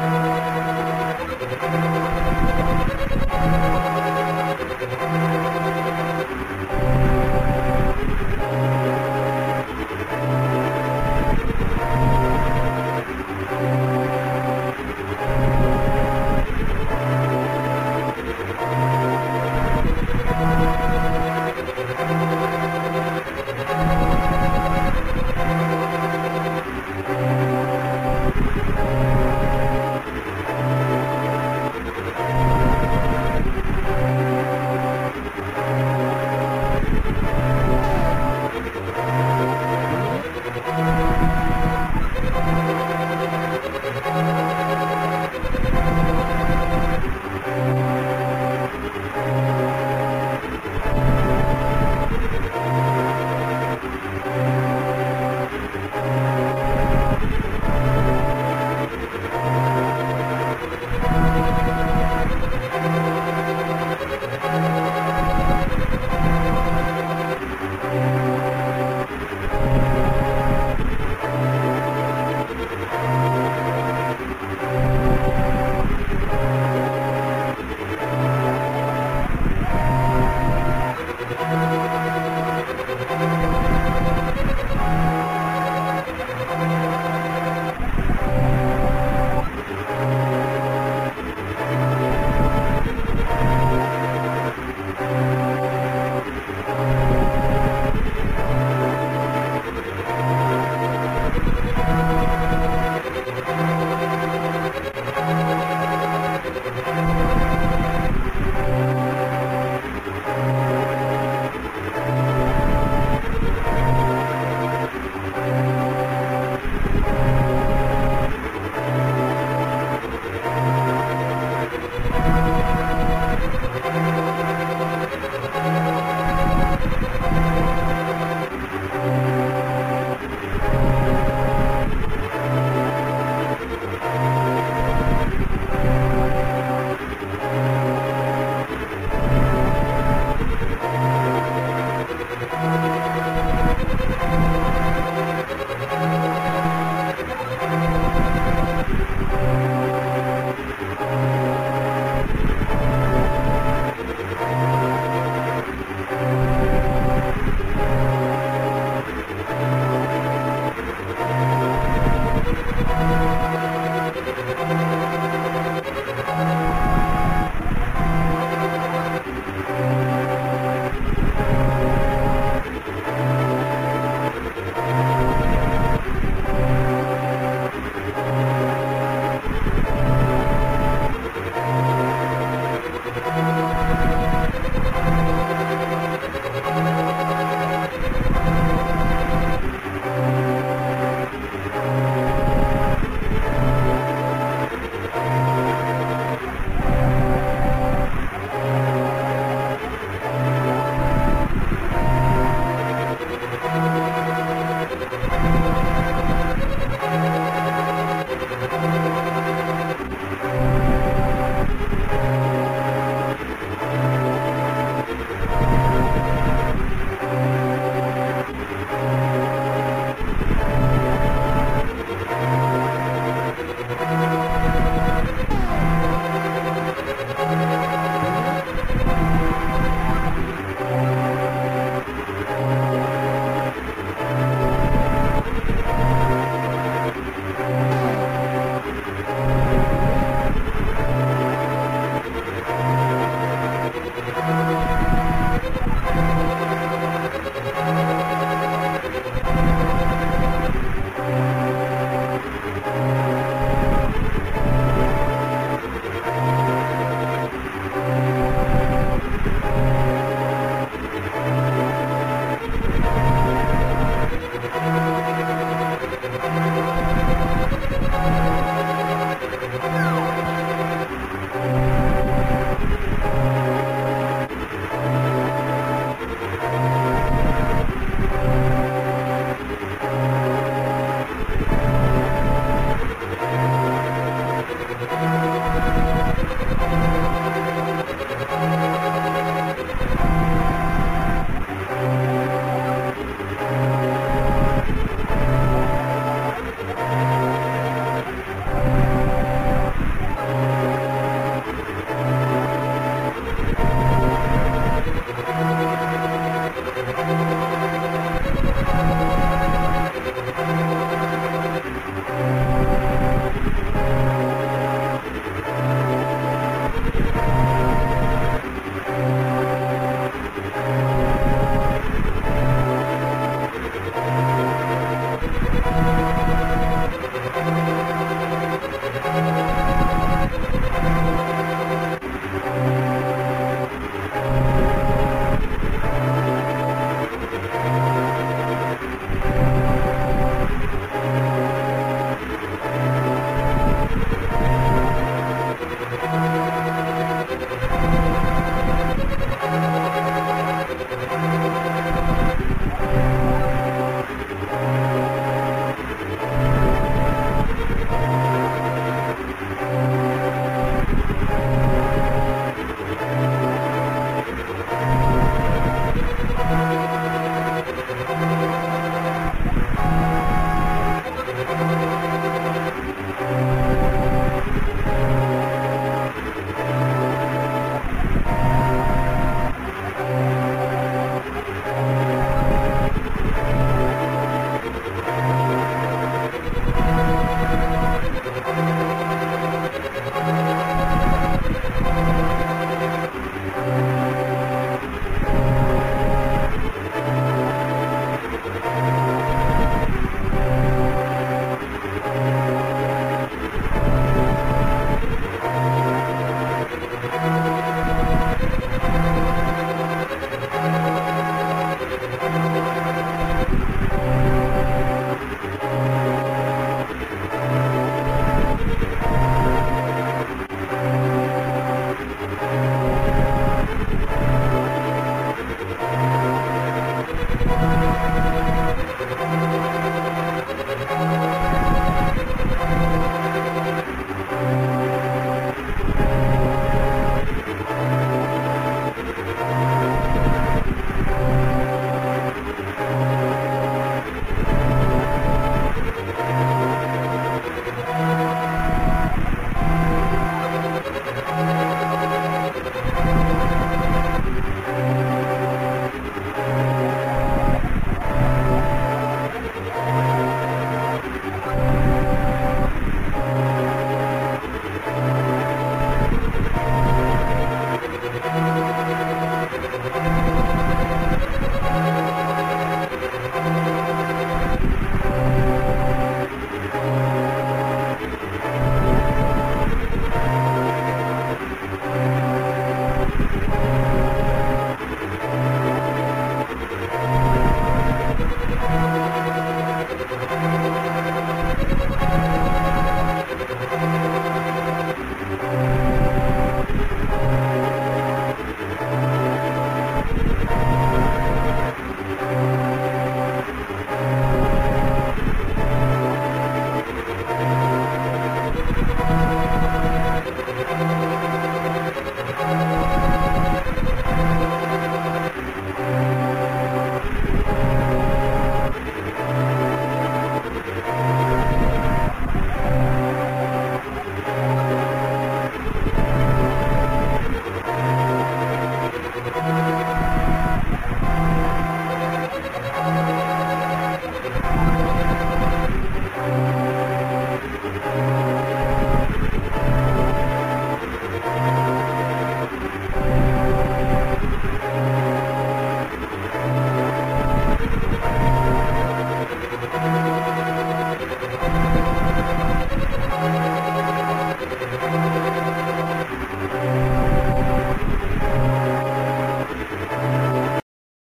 Bye.